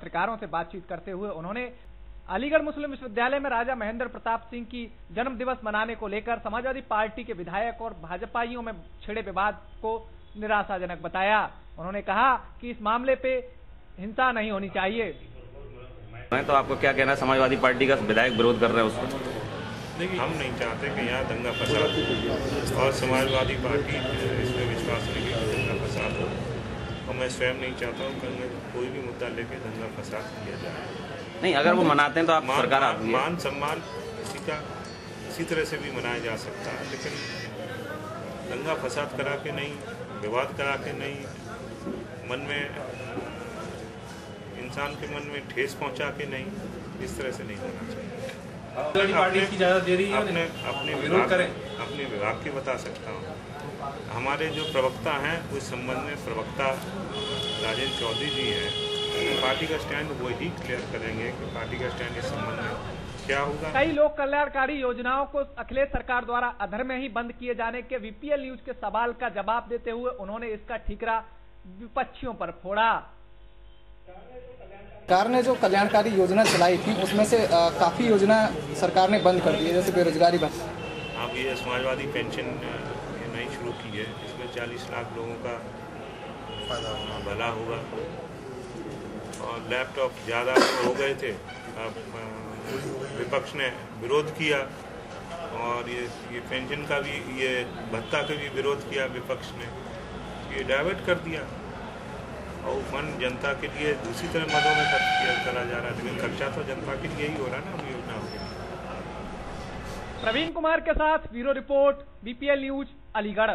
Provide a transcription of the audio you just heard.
पत्रकारों से बातचीत करते हुए उन्होंने अलीगढ़ मुस्लिम विश्वविद्यालय में राजा महेंद्र प्रताप सिंह की जन्म दिवस मनाने को लेकर समाजवादी पार्टी के विधायक और भाजपाइयों में छिड़े विवाद को निराशाजनक बताया। उन्होंने कहा कि इस मामले पे हिंसा नहीं होनी चाहिए। मैं तो आपको क्या कहना समाजवादी पार्टी का विधायक विरोध कर रहे हैं उसको? हम नहीं चाहते कि यहाँ दंगा फसाद और समाजवादी पार्टी इसमें विश्वास नहीं कि दंगा फसाद हो और मैं स्वयं नहीं चाहता हूँ कल कोई भी मुद्दा लेके दंगा फसाद किया जाए। नहीं अगर वो मनाते हैं तो आप मान, सरकार मान, मान सम्मान इसी का इसी तरह से भी मनाया जा सकता है लेकिन दंगा फसाद करा के नहीं विवाद करा के नहीं मन में इंसान के मन में ठेस पहुँचा के नहीं इस तरह से नहीं होना चाहिए। पार्टी इसकी ज़्यादा दे रही है अपने अपने विरोध विभाग करें। अपने विभाग की बता सकता हूँ। हमारे जो प्रवक्ता हैं उस संबंध में प्रवक्ता राजेंद्र चौधरी जी हैं। पार्टी का स्टैंड वही क्लियर करेंगे कि पार्टी का स्टैंड इस संबंध में क्या होगा। कई लोक कल्याणकारी योजनाओं को अखिलेश सरकार द्वारा अधर में ही बंद किए जाने के वीपीएल न्यूज़ के सवाल का जवाब देते हुए उन्होंने इसका ठीकरा विपक्षियों पर फोड़ा। सरकार ने जो कल्याणकारी योजना चलाई थी उसमें से काफ़ी योजना सरकार ने बंद कर दी है जैसे बेरोजगारी भत्ता अब ये समाजवादी पेंशन ये नई शुरू की है इसमें 40 लाख लोगों का भला होगा। और लैपटॉप ज़्यादा हो गए थे अब विपक्ष ने विरोध किया और ये ये पेंशन का भी ये भत्ता का भी विरोध किया विपक्ष ने। ये डाइवर्ट कर दिया। और फंड जनता के लिए दूसरी तरह मदों में खर्च किया चला जा रहा है। लेकिन खर्चा तो जनता के लिए ही हो रहा है ना योजनाओं के प्रवीण कुमार के साथ bureau report BPL news Aligarh.